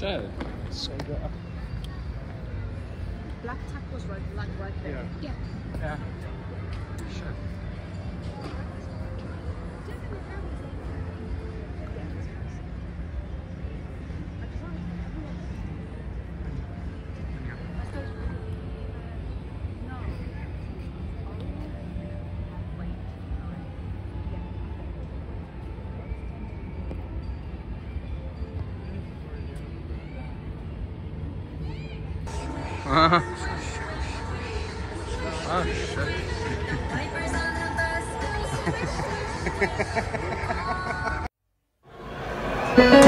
Shit. So good. Black tack was right, like right there. Yeah. Yeah. Yeah. Shit. There's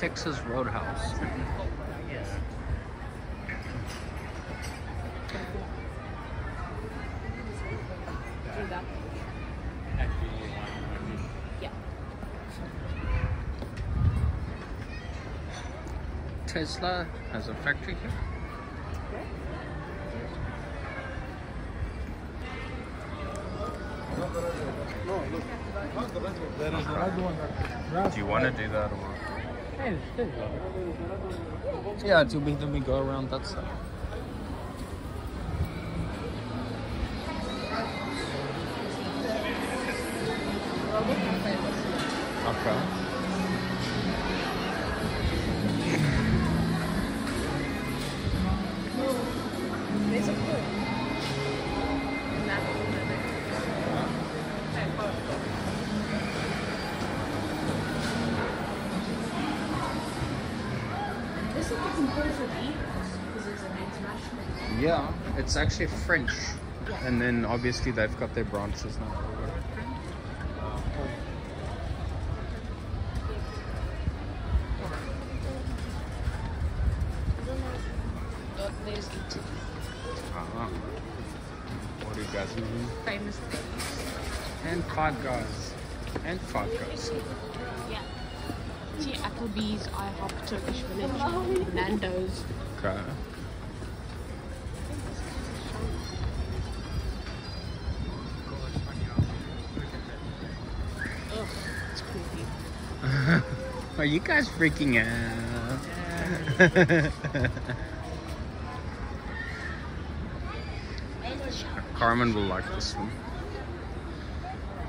Texas Roadhouse. Yes. Do that. Actually, one, Yeah. Tesla has a factory here. Do you want to do that or? Yeah, to we then we go around that side? Okay. It's actually French, and then obviously they've got their branches now. Oh, Italy. Ah. What do you guys mean? Famous things. And Guys. And Five Guys. Yeah. See Applebee's, IHOP, Turkish Village, Nando's. Okay. Are you guys freaking out? Carmen will like this one.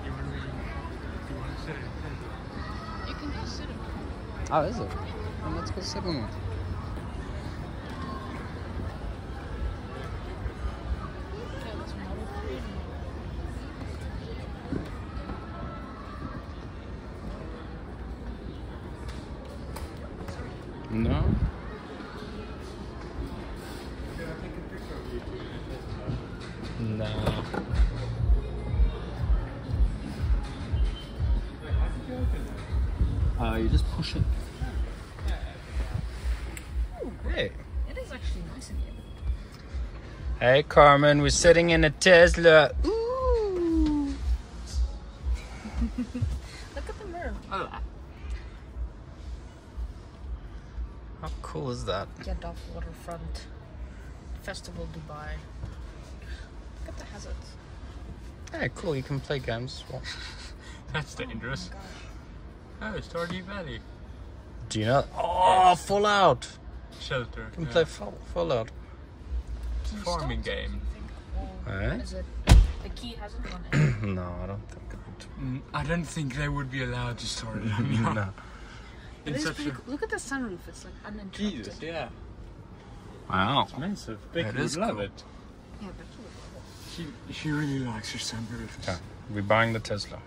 You want to, you want to sit in? You can just sit Oh, is it? Let's go sit in it. Hey, Carmen, we're sitting in a Tesla. Ooh. Look at the mirror. How cool is that? Get off waterfront. Festival Dubai. Look at the hazards. Hey, cool, you can play games as well. That's dangerous. Oh, Stardew oh, Valley. Do you know? Oh, Fallout! Shelter. You can yeah. play fall, Fallout. Can you Farming game. Or Eh? The key hasn't gone in. no, I don't think it Mm, I don't think they would be allowed to store it. would. no. It In is such pretty a cool. Look at the sunroof. It's like uninterrupted. Jesus, yeah. Wow. It's massive. Vicky That would is love cool. it. Yeah, but She, she really likes her sunroof. Okay, we're buying the Tesla.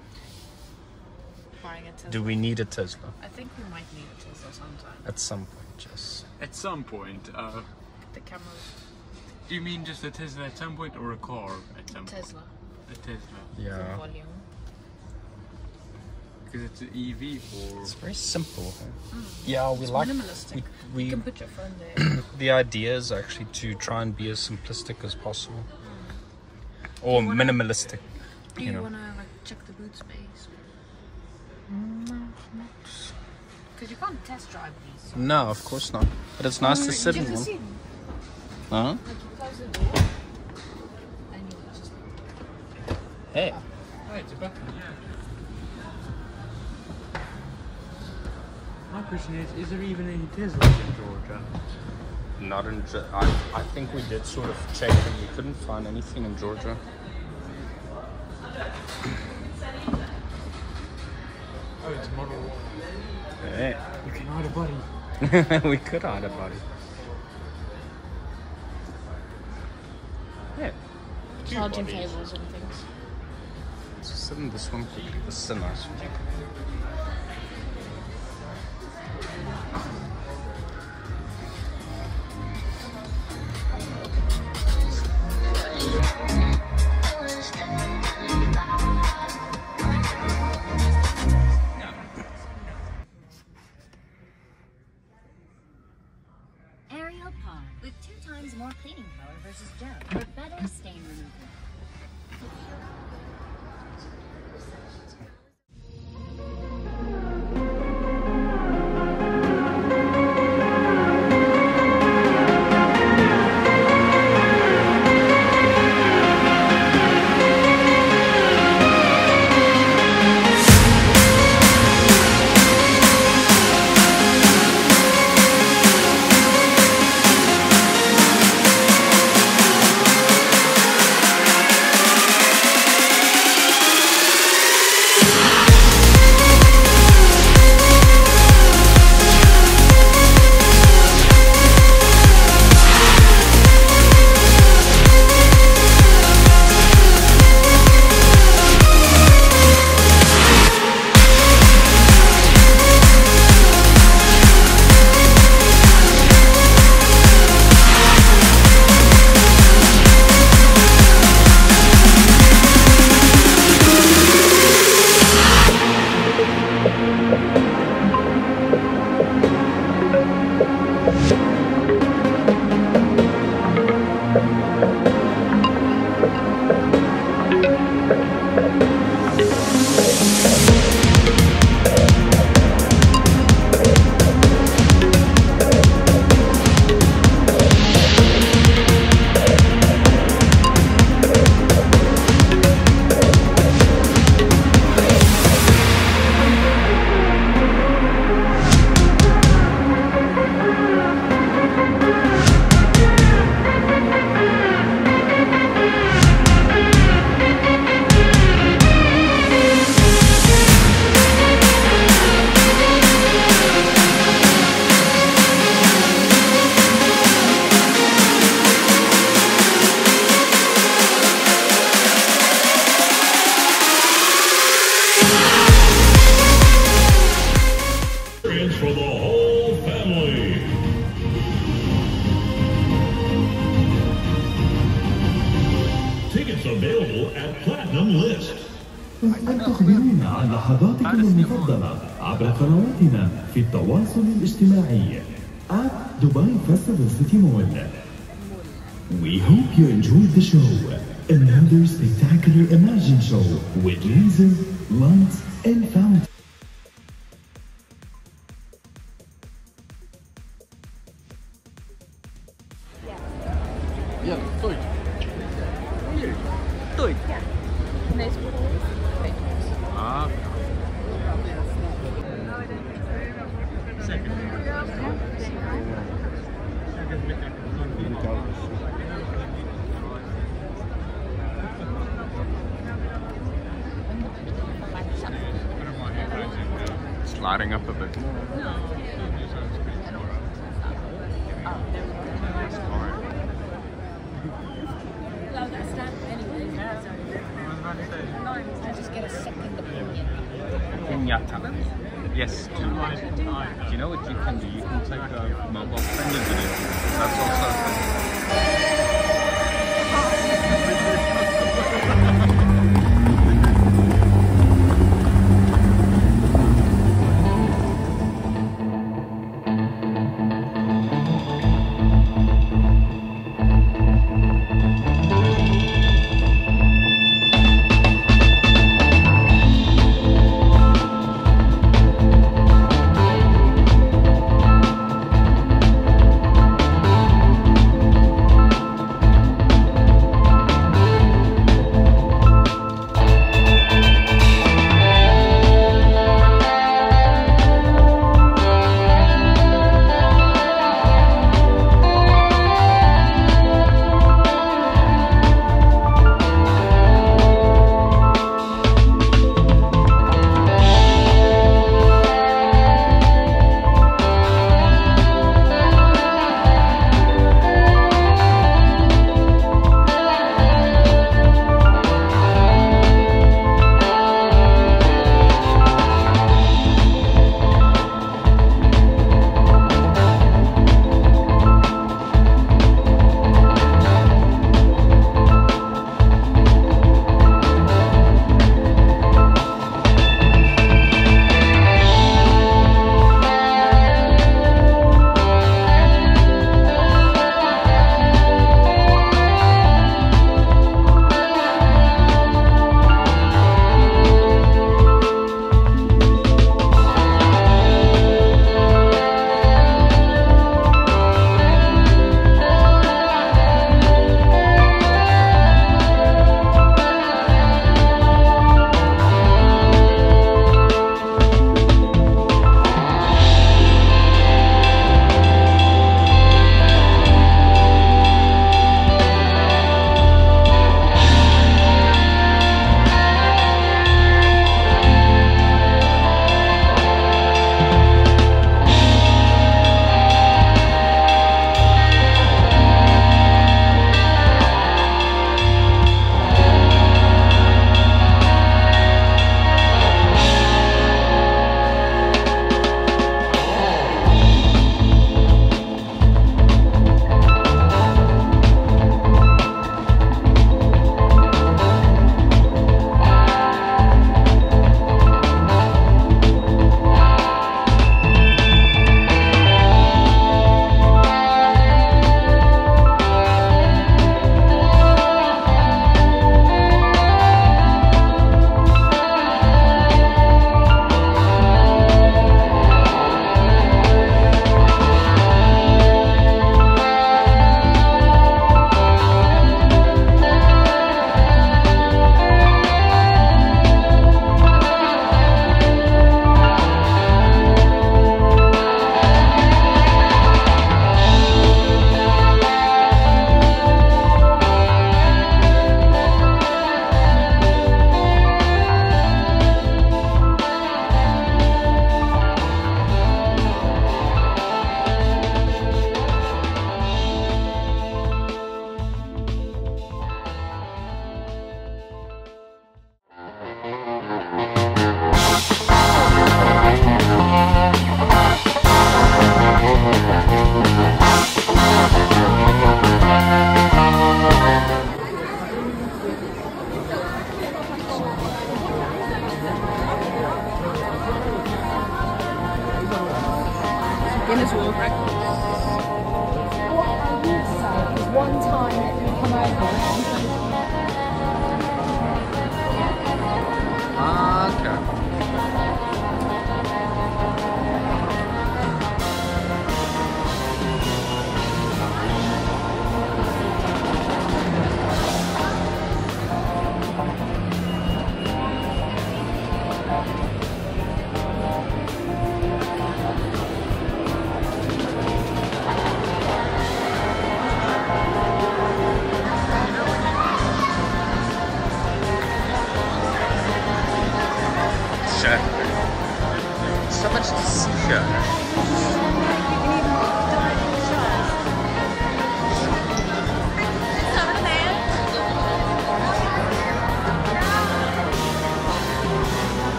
Buying a Tesla. Do we need a Tesla? I think we might need a Tesla sometime. At some point, yes. At some point, uh, The camera. Do you mean just a Tesla at some point or a car at some Tesla. point? A Tesla. The Yeah. Because it's an EV or. It's very simple. huh? Yeah, we like. minimalistic. We, You can put your phone there. the idea is actually to try and be as simplistic as possible, mm. or wanna- minimalistic. Do You you know. wanna like check the boot space? Mm, no, Because you can't test drive these. so- No, of course not. But it's nice to sit in one. see them? Huh? Like you close the door and you just Hey. Oh, it's a button. My question is, is there even any Teslas in Georgia? Not in. Ge- I, I think we did sort of check and we couldn't find anything in Georgia. Oh, it's Model Hey. You can hide a buddy. we could hide a body. Charging bodies. cables and things. Let's in this one quickly. This is a nice one. لحظاتكم المفضلة عبر قنواتنا في التواصل الاجتماعي at Dubai Festival City Mall. We hope you enjoyed the show. Another spectacular Imagine show with laser, lights, and fountains. Ja, Deutsch. Deutsch. It's lighting up a bit. Yes. Do you know what you can do? You can take a mobile friendly. That's also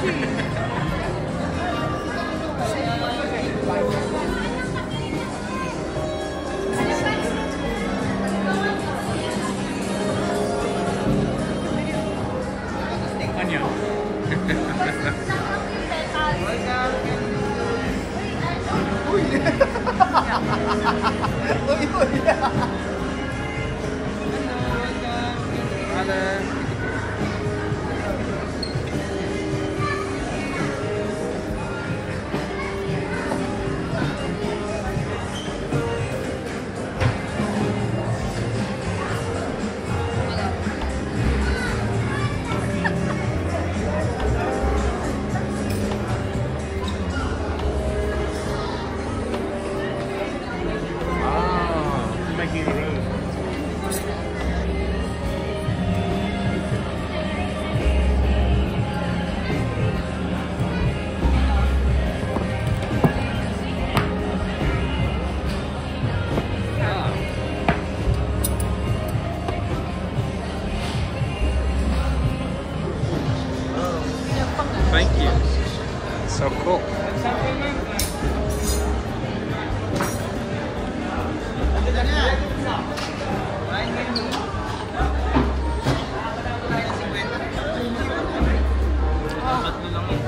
Sushi.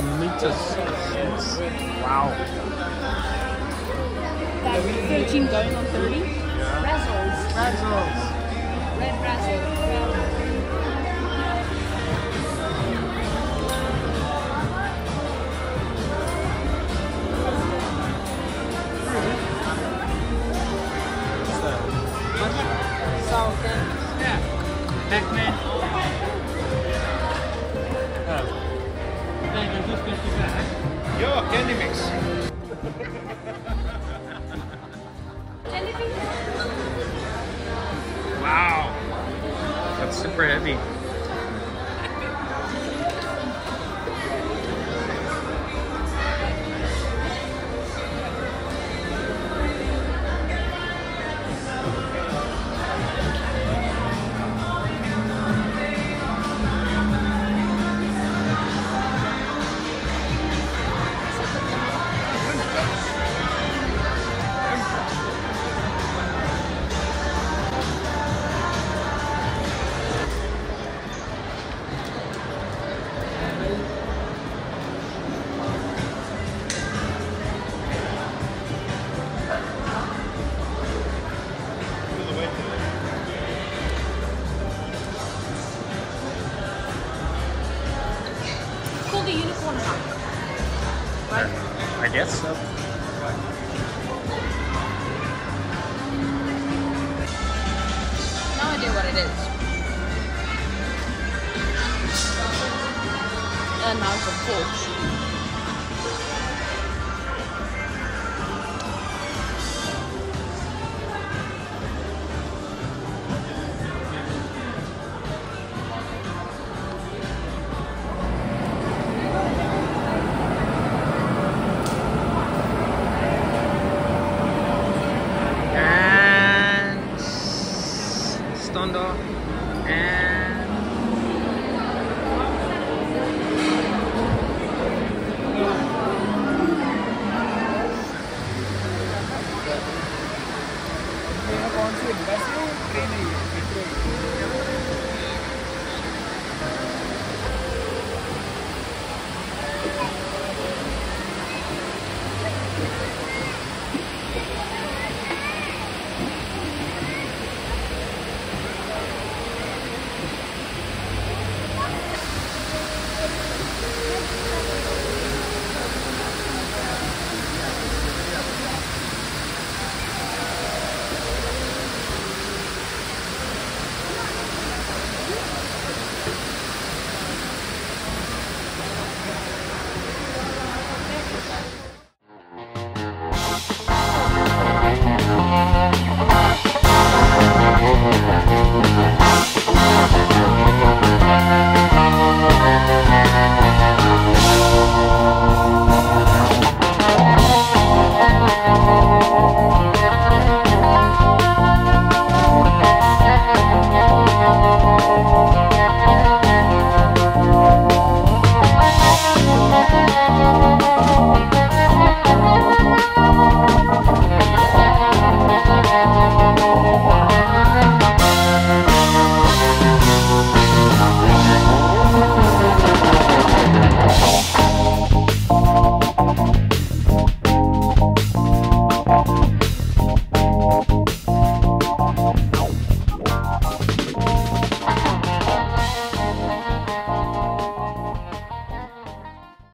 of meters. Wow. That's 13 going on 30. Yeah. Razzles. Razzles. Red razzle. Yeah. Pac-Man.